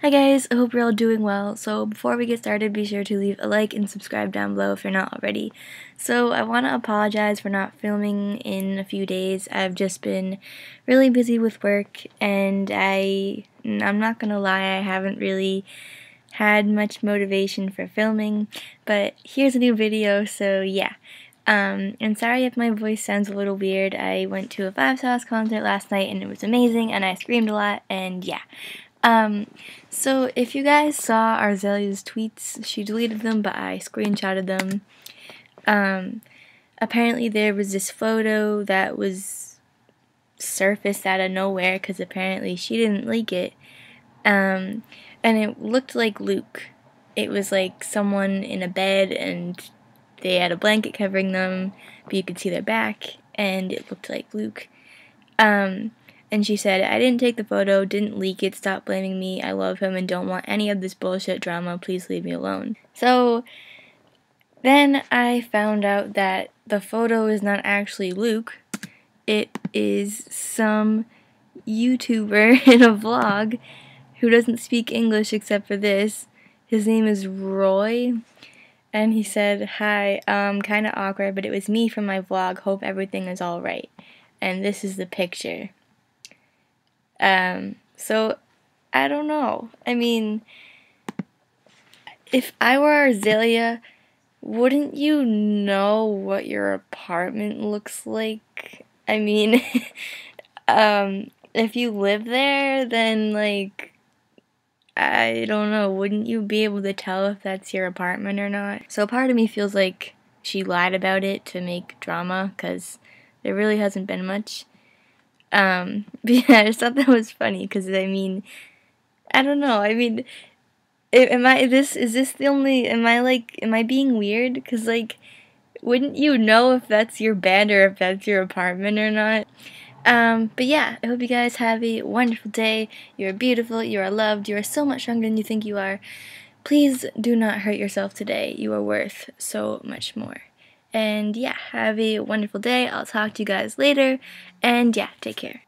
Hi guys, I hope you're all doing well. So before we get started, be sure to leave a like and subscribe down below if you're not already. So I want to apologize for not filming in a few days. I've just been really busy with work and I, I'm not going to lie, I haven't really had much motivation for filming, but here's a new video, so yeah. Um, and sorry if my voice sounds a little weird. I went to a Five Sauce concert last night and it was amazing and I screamed a lot and yeah. Um, so if you guys saw Arzaylea's tweets, she deleted them, but I screenshotted them. Um, apparently there was this photo that was surfaced out of nowhere because apparently she didn't leak it. Um, and it looked like Luke. It was like someone in a bed and they had a blanket covering them, but you could see their back, and it looked like Luke. Um, and she said, I didn't take the photo, didn't leak it, stop blaming me, I love him and don't want any of this bullshit drama, please leave me alone. So then I found out that the photo is not actually Luke, it is some YouTuber in a vlog who doesn't speak English except for this. His name is Roy. And he said, Hi, um, kinda awkward, but it was me from my vlog. Hope everything is alright. And this is the picture. Um, so I don't know. I mean, if I were Arzaylea, wouldn't you know what your apartment looks like? I mean, um, if you live there, then like, I don't know, wouldn't you be able to tell if that's your apartment or not? So part of me feels like she lied about it to make drama because there really hasn't been much. Um, but yeah, I just thought that was funny because I mean, I don't know. I mean, am I this is this the only? Am I like? Am I being weird? Because like, wouldn't you know if that's your bed or if that's your apartment or not? Um, but yeah, I hope you guys have a wonderful day. You are beautiful. You are loved. You are so much stronger than you think you are. Please do not hurt yourself today. You are worth so much more. And yeah, have a wonderful day. I'll talk to you guys later. And yeah, take care.